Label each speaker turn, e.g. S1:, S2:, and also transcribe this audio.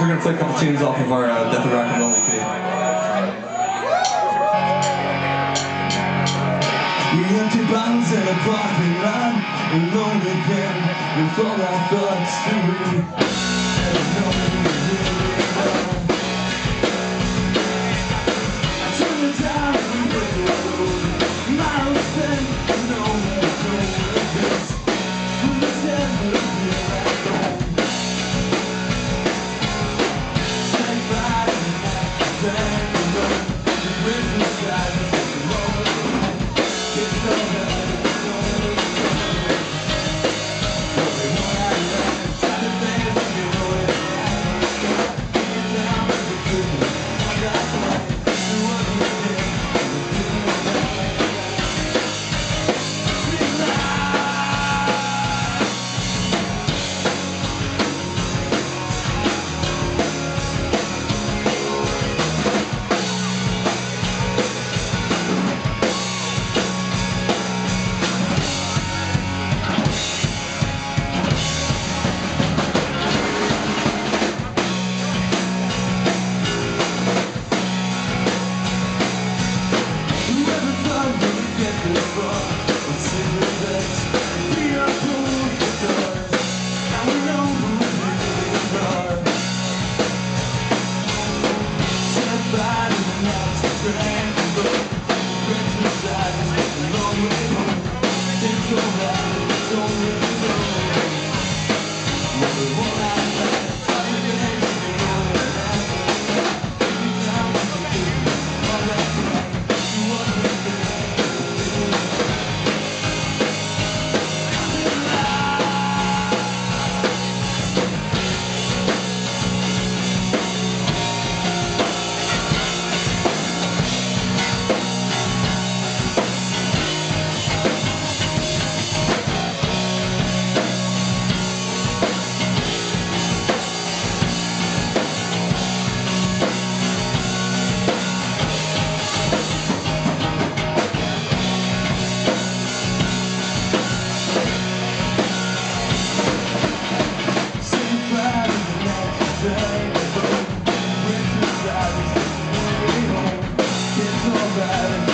S1: we're gonna play a couple tunes off of our uh, Death of Rock and Roll EP.
S2: We empty bottles in a parking lot Alone again with all our thoughts to read Miles then, no one knows this. Who is Just Never will side